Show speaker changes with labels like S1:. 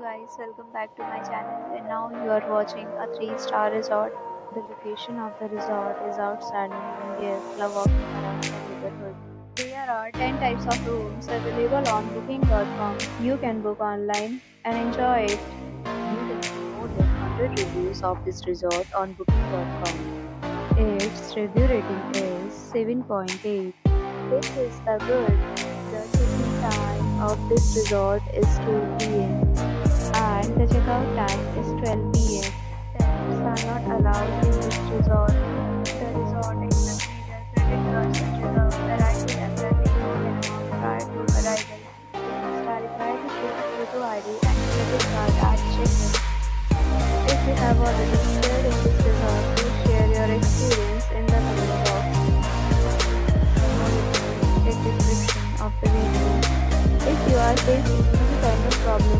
S1: guys, welcome back to my channel and now you are watching a 3-star resort. The location of the resort is outstanding and guests love walking around the neighborhood. There are 10 types of rooms available on booking.com. You can book online and enjoy it. You can see more than 100 reviews of this resort on booking.com. Its review rating is 7.8. This is a good. The check-in time of this resort is 2 p.m. the checkout time is 12 p.m. Pets are not allowed in this resort. The resort accepts major credit cards and reserves the right to an amount prior to arrival. Required to show a photo ID and credit card at check-in. If you have already stayed in this resort, please share your experience in the comment box. Check description of the video. If you are facing any kind of problem